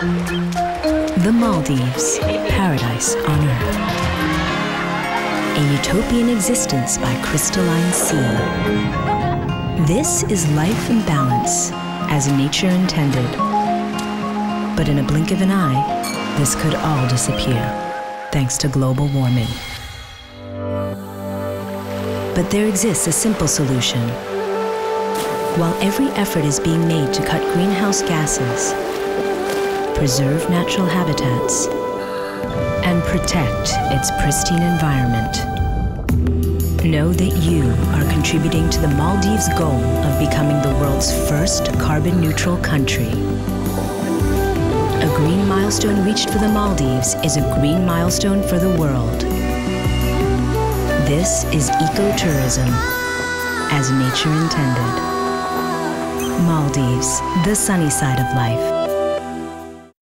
The Maldives, paradise on earth. A utopian existence by crystalline sea. This is life in balance, as nature intended. But in a blink of an eye, this could all disappear, thanks to global warming. But there exists a simple solution. While every effort is being made to cut greenhouse gases, preserve natural habitats, and protect its pristine environment, know that you are contributing to the Maldives' goal of becoming the world's first carbon neutral country. A green milestone reached for the Maldives is a green milestone for the world. This is ecotourism, as nature intended. Maldives, the sunny side of life.